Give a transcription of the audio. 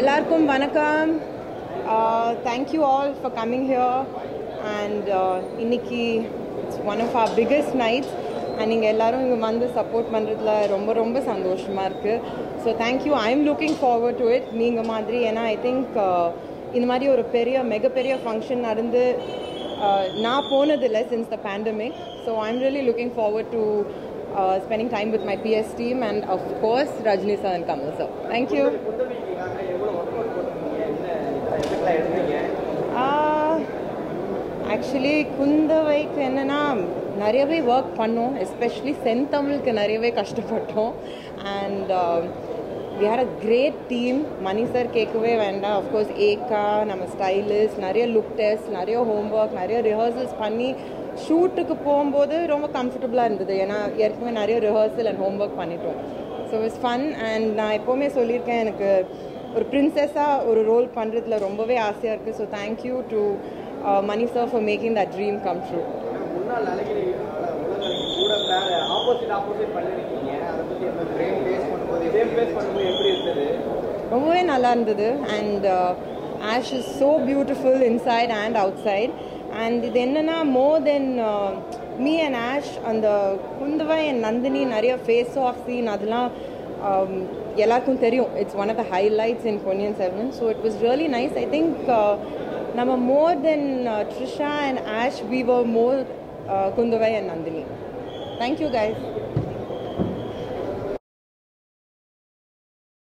எல்லாருக்கும் வணக்கம். Thank you all for coming here and இன்னைக்கு it's one of our biggest nights and நீங்கள் எல்லாரும் இங்கே வந்து சப்போர்ட் பண்ணுறதுல ரொம்ப ரொம்ப சந்தோஷமாக இருக்குது so thank you I am looking forward to it நீங்கள் மாதிரி ஏன்னா ஐ திங்க் இந்த மாதிரி ஒரு பெரிய மிகப்பெரிய ஃபங்க்ஷன் நடந்து நான் போனதில்லை since the pandemic so I am really looking forward to spending time with my PS team and of course Rajini sir and Kamal sir thank you குந்தவிக்காக actually குந்தவைக்கு என்னென்னா நிறையவே ஒர்க் பண்ணோம். எஸ்பெஷலி செந்தமிழுக்கு நிறையவே கஷ்டப்பட்டோம். And we had a great team Mani sir கேட்கவே வேண்டாம். Of course Eka நம்ம ஸ்டைலிஸ்ட் நிறைய லுக் டெஸ்ட் நிறைய ஹோம்ஒர்க் நிறைய ரிஹர்சல்ஸ் பண்ணி ஷூட்டுக்கு போகும்போது ரொம்ப கம்ஃபர்டபுளாக இருந்தது. ஏன்னா ஏற்கனவே நிறைய ரிஹர்சல் அண்ட் ஹோம் ஒர்க் பண்ணிட்டோம் ஸோ இட்ஸ் ஃபன் அண்ட் நான் எப்போவுமே சொல்லியிருக்கேன் எனக்கு ஒரு பிரின்சஸாக ஒரு ரோல் பண்ணுறதுல ரொம்பவே ஆசையாக இருக்குது so thank you to Mani sir for making that dream come true ரொம்பவே நல்லா இருந்தது. And Ash is so beautiful inside and outside and இது என்னென்னா more than me and Ash அந்த குந்தவை அண்ட் நந்தினி நிறைய ஃபேஸ் ஆஃப் சீன் அதெல்லாம் um, எல்லாருக்கும் தெரியும். It's one of the highlights in Ponniyin Selvan so it was really nice I think நம்ம more than Trisha and Ash we were more Kundavai and Nandini thank you guys